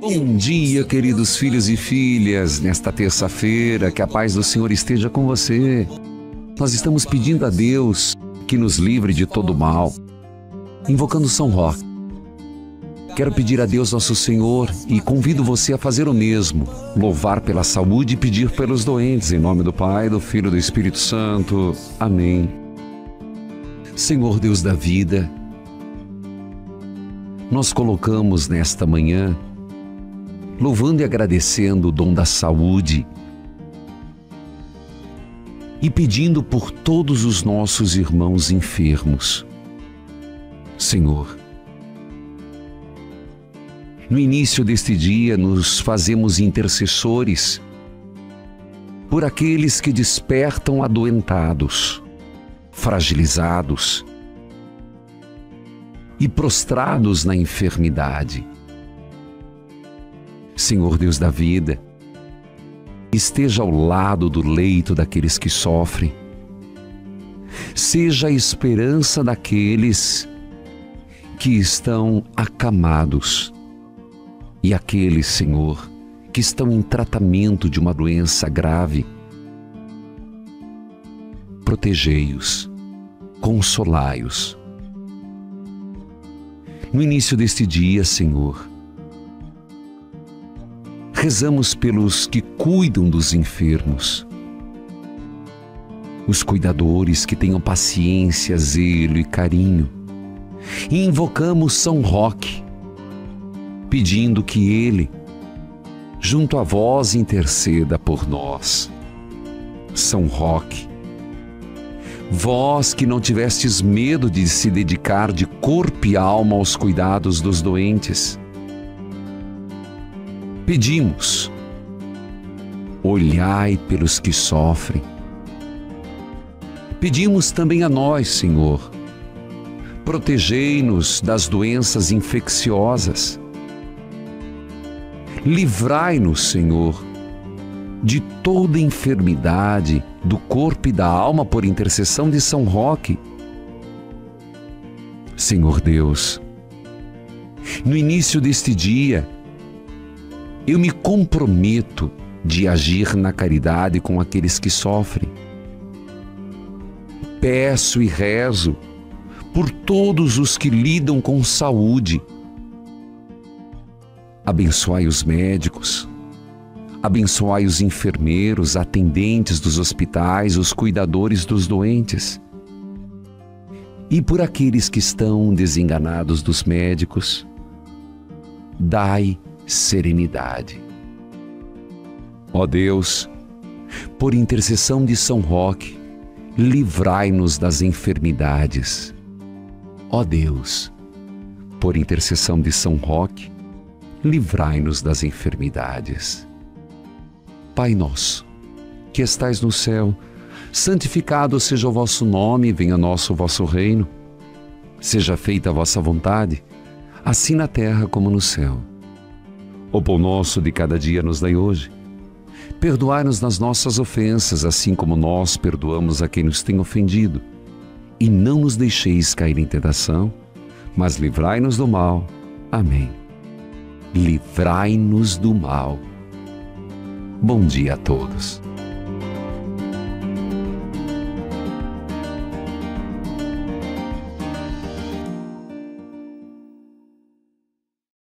Bom dia, queridos filhos e filhas. Nesta terça-feira, que a paz do Senhor esteja com você. Nós estamos pedindo a Deus que nos livre de todo mal, invocando São Roque. Quero pedir a Deus nosso Senhor e convido você a fazer o mesmo, louvar pela saúde e pedir pelos doentes, em nome do Pai, do Filho e do Espírito Santo. Amém. Senhor Deus da vida, nós colocamos nesta manhã louvando e agradecendo o dom da saúde e pedindo por todos os nossos irmãos enfermos. Senhor, no início deste dia nos fazemos intercessores por aqueles que despertam adoentados, fragilizados e prostrados na enfermidade Senhor Deus da vida, esteja ao lado do leito daqueles que sofrem. Seja a esperança daqueles que estão acamados e aqueles, Senhor, que estão em tratamento de uma doença grave. Protegei-os, consolai-os. No início deste dia, Senhor, rezamos pelos que cuidam dos enfermos, os cuidadores que tenham paciência, zelo e carinho, e invocamos São Roque, pedindo que ele, junto a vós, interceda por nós. São Roque, vós que não tivestes medo de se dedicar de corpo e alma aos cuidados dos doentes, pedimos: olhai pelos que sofrem. Pedimos também a nós, Senhor, protegei-nos das doenças infecciosas. Livrai-nos, Senhor, de toda enfermidade do corpo e da alma por intercessão de São Roque. Senhor Deus, no início deste dia, eu me comprometo de agir na caridade com aqueles que sofrem. Peço e rezo por todos os que lidam com saúde. Abençoai os médicos, abençoai os enfermeiros, atendentes dos hospitais, os cuidadores dos doentes. E por aqueles que estão desenganados dos médicos, dai serenidade. Ó Deus, por intercessão de São Roque, livrai-nos das enfermidades. Ó Deus, por intercessão de São Roque, livrai-nos das enfermidades. Pai nosso, que estais no céu, santificado seja o vosso nome, venha nosso vosso reino. Seja feita a vossa vontade, assim na terra como no céu. O pão nosso de cada dia nos dai hoje. Perdoai-nos nas nossas ofensas, assim como nós perdoamos a quem nos tem ofendido. E não nos deixeis cair em tentação, mas livrai-nos do mal. Amém. Livrai-nos do mal. Bom dia a todos.